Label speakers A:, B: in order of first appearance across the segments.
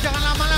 A: jangan
B: lama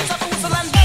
B: I'm a whistle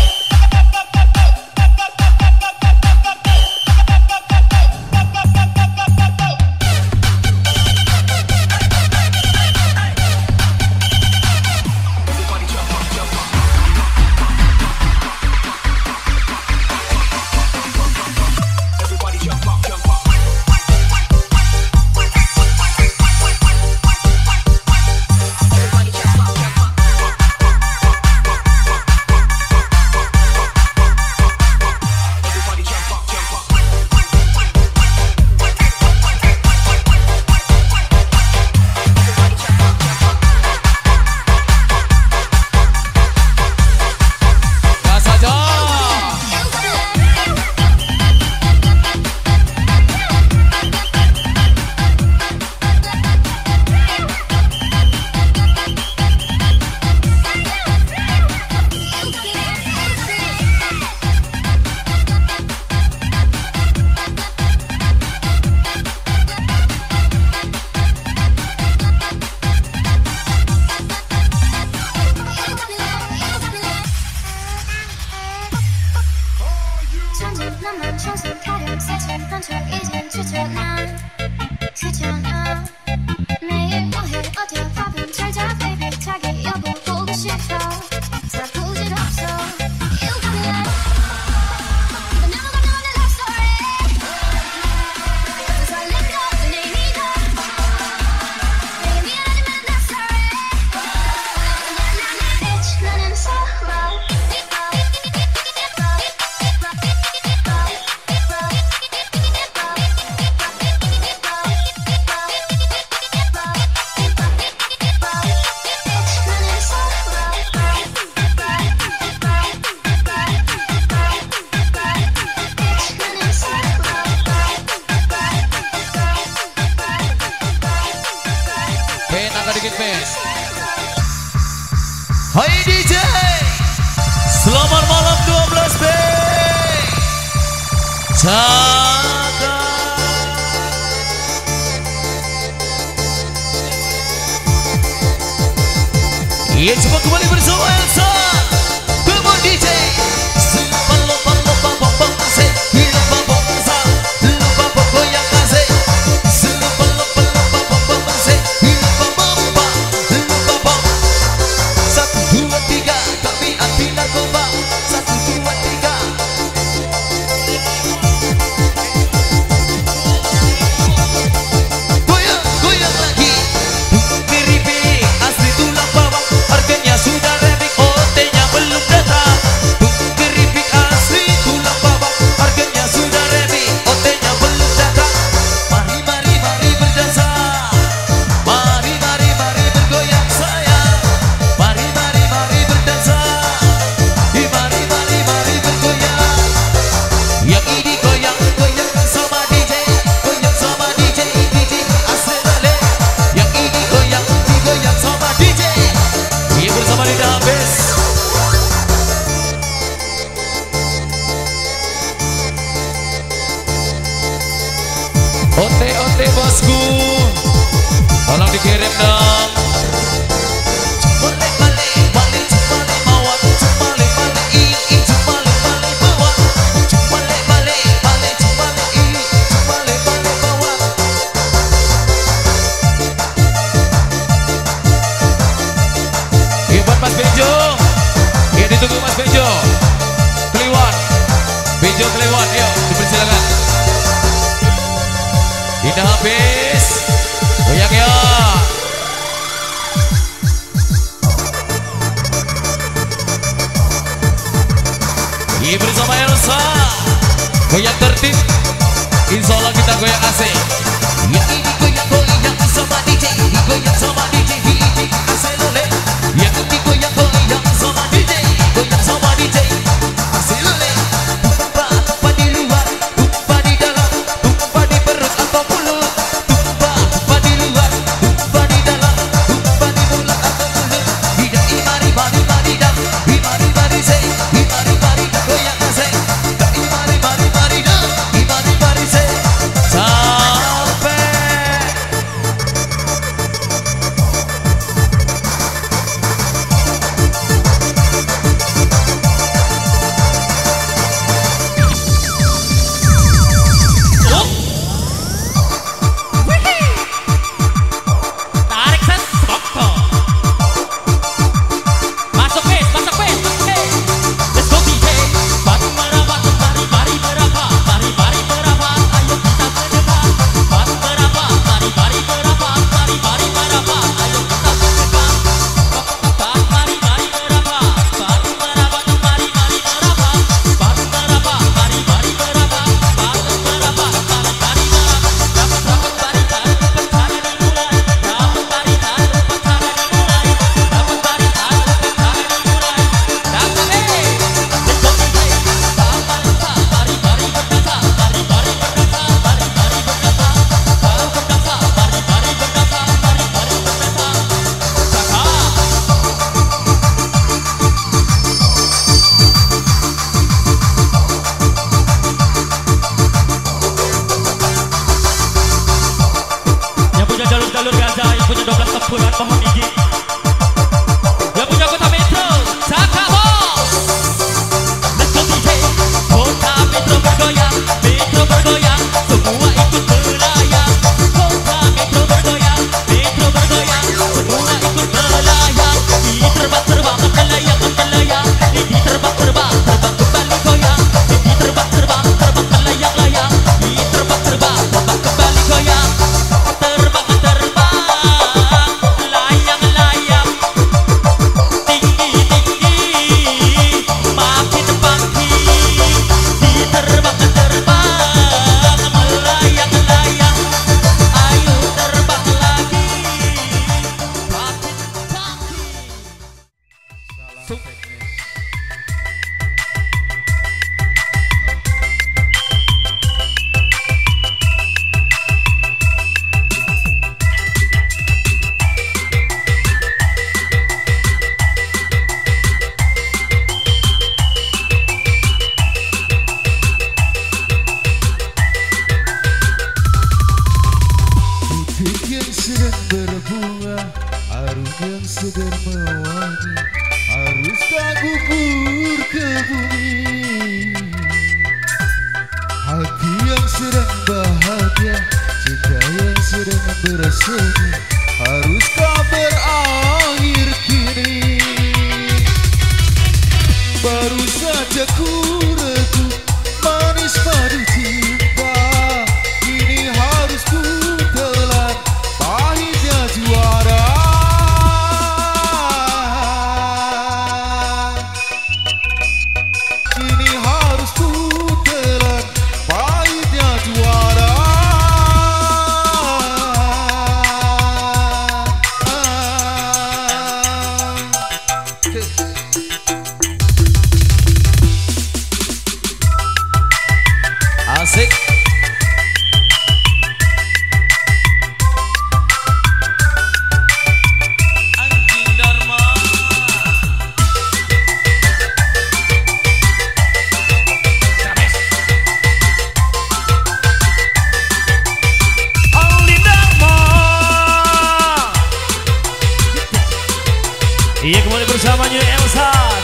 B: E como ele puxava de Elsa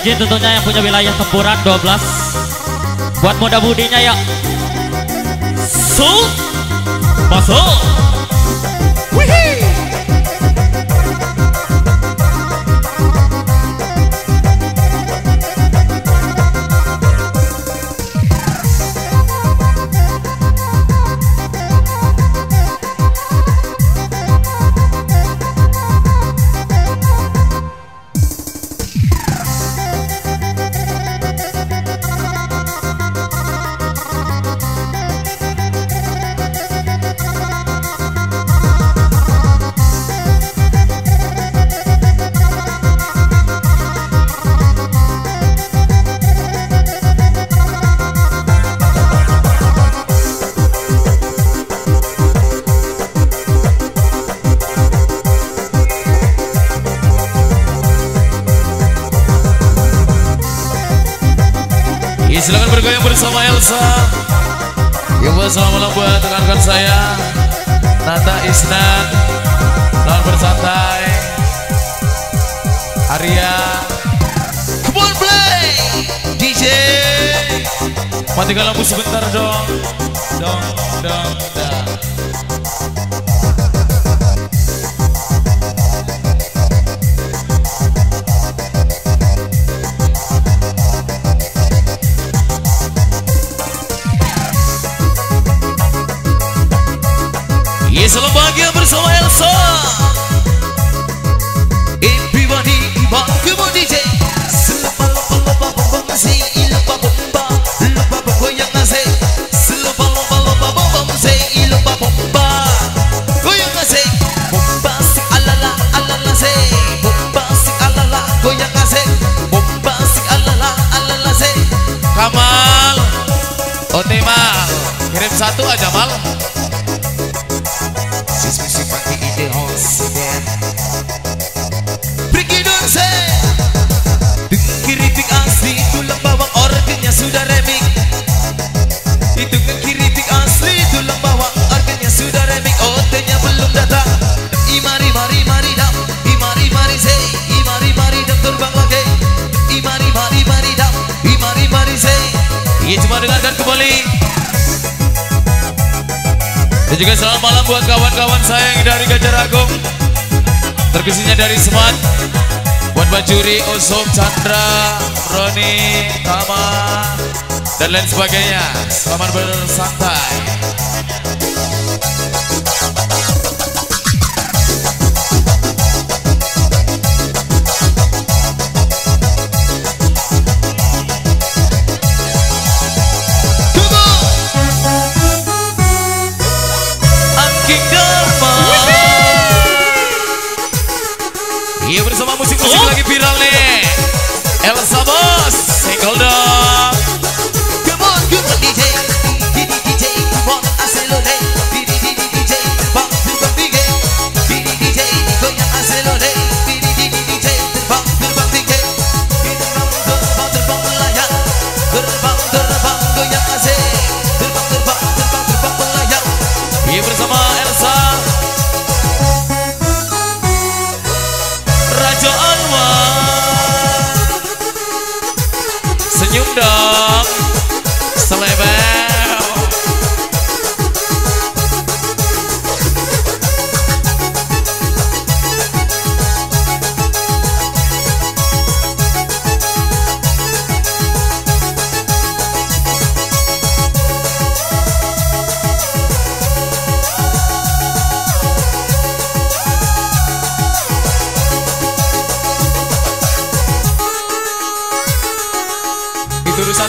C: izin tentunya yang punya wilayah tempuran 12 buat muda budinya ya. Su masuk.
D: Wihii
A: Matikan lampu sebentar dong. Dong, dong, dong. juga selamat malam buat kawan-kawan saya yang dari Gajar Agung. Terkesinya dari Semat. Buat Bajuri, Osom, Chandra, Roni, Tama, dan lain sebagainya. Selamat bersantai. Iya bersama musik-musik oh. lagi viral nih Elsa Bos Single dong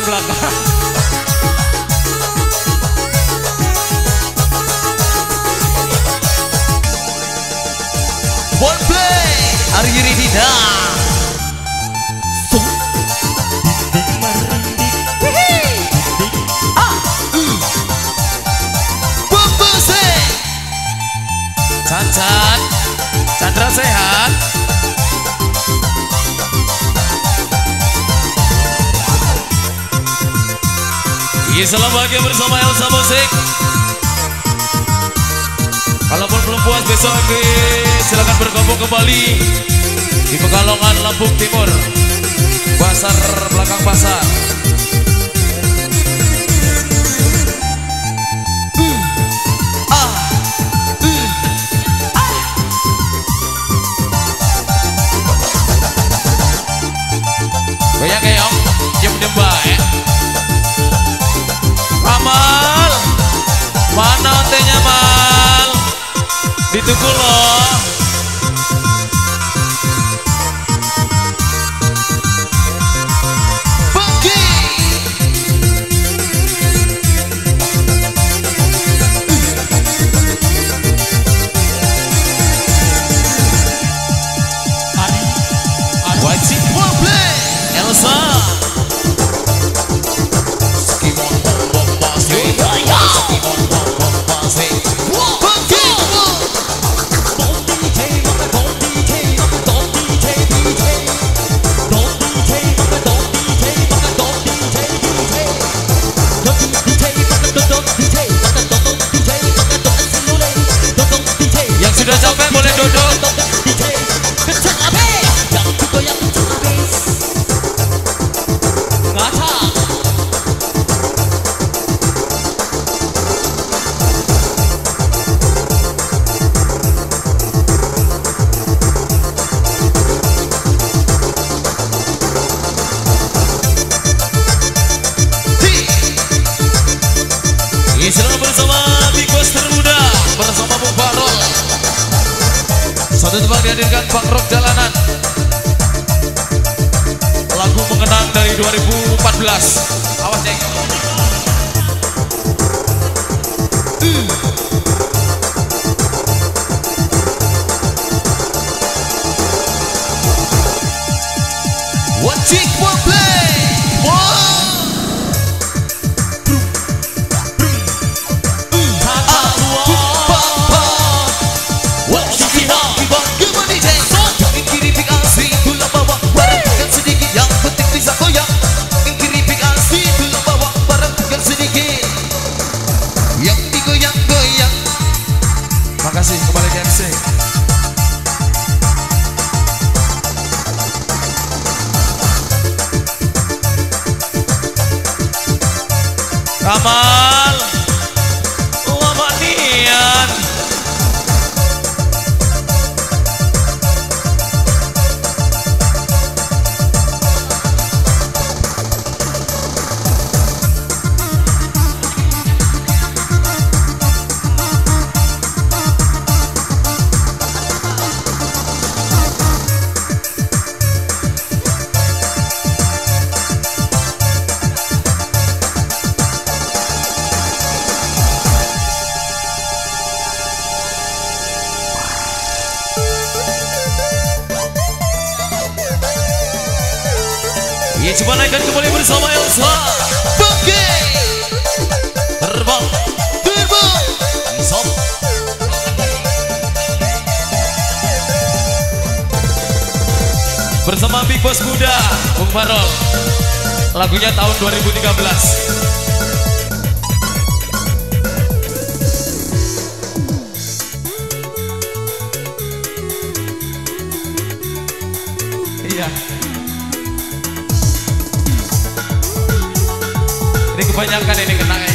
A: belakang.
D: Belakang Bonplay
A: Arya Ridina Chandra sehat. Selamat bahagia bersama Elsa Musik Kalaupun belum puas besok lagi silakan bergabung kembali di Pekalongan Lampung Timur. Pasar belakang pasar coba naikkan kembali bersama Elsa. Terbang. Sob Bersama Big Boss Muda Bung Farol. Lagunya tahun 2013 kebanyakan ini kena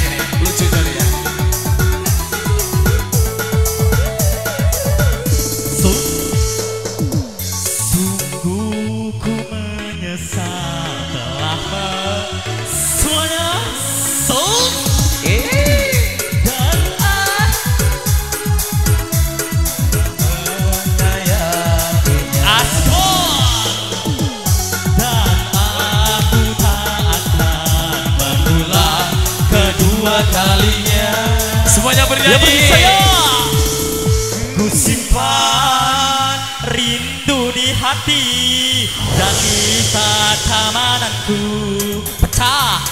A: Ya
C: beri saya Ku simpan rindu di mati dan bisa keamananku pecah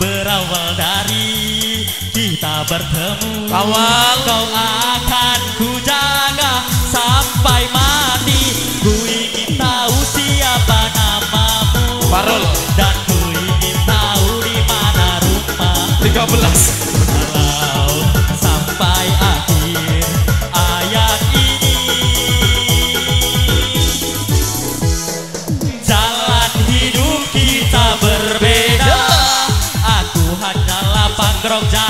C: berawal dari kita bertemu.
A: Kawal.
C: kau akan ku jaga sampai mati 그럼 자